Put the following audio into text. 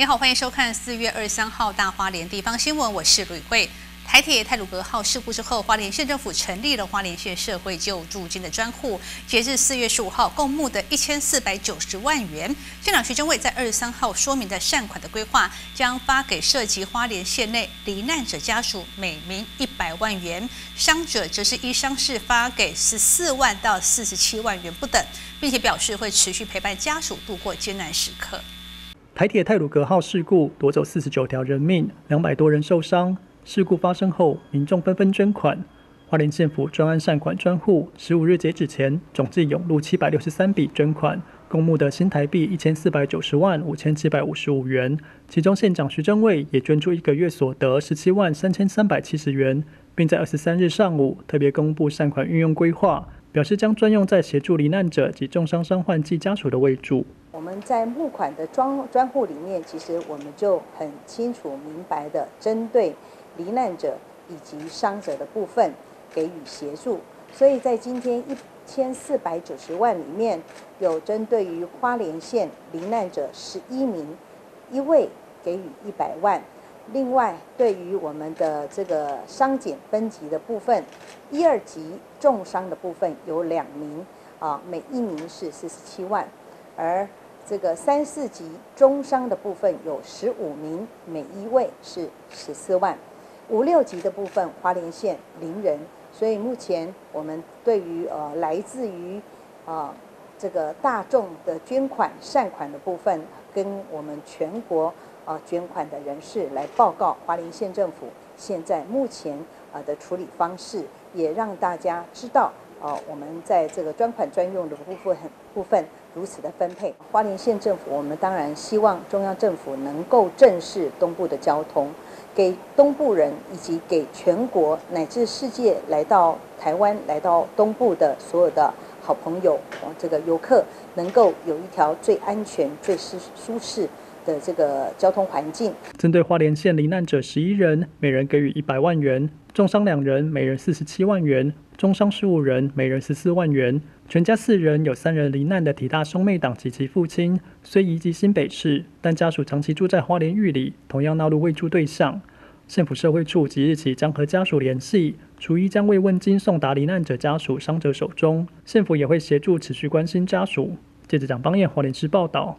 你好，欢迎收看四月二十三号大花莲地方新闻，我是吕慧。台铁泰鲁格号事故之后，花莲县政府成立了花莲县社会救助金的专户，截至四月十五号，共募的一千四百九十万元。县长徐正伟在二十三号说明的善款的规划，将发给涉及花莲县内罹难者家属每名一百万元，伤者则是依伤势发给十四万到四十七万元不等，并且表示会持续陪伴家属度过艰难时刻。台铁泰鲁格号事故夺走四十九条人命，两百多人受伤。事故发生后，民众纷纷捐款。花莲县府专案善款专户十五日截止前，总计涌入七百六十三笔捐款，共募的新台币一千四百九十万五千七百五十五元。其中，县长徐正伟也捐出一个月所得十七万三千三百七十元，并在二十三日上午特别公布善款运用规划，表示将专用在协助罹难者及重伤伤患及家属的慰助。我们在募款的专专户里面，其实我们就很清楚明白的针对罹难者以及伤者的部分给予协助。所以在今天一千四百九十万里面，有针对于花莲县罹难者十一名，一位给予一百万。另外，对于我们的这个伤减分级的部分，一二级重伤的部分有两名，啊，每一名是四十七万，而这个三四级中伤的部分有十五名，每一位是十四万；五六级的部分，花莲县零人。所以目前我们对于呃来自于啊这个大众的捐款善款的部分，跟我们全国啊捐款的人士来报告花莲县政府现在目前啊的处理方式，也让大家知道啊我们在这个专款专用的部分部分。如此的分配，花莲县政府，我们当然希望中央政府能够正视东部的交通，给东部人以及给全国乃至世界来到台湾、来到东部的所有的好朋友，这个游客能够有一条最安全、最舒舒适的这个交通环境。针对花莲县罹难者十一人，每人给予一百万元，重伤两人，每人四十七万元。中伤十五人，每人十四万元。全家四人有三人罹难的体大兄妹党及其父亲，虽移籍新北市，但家属长期住在花莲玉里，同样纳入未助对象。县府社会处即日起将和家属联系，逐一将慰问金送达罹难者家属、伤者手中。县府也会协助持续关心家属。记者蒋邦彦花莲市报道。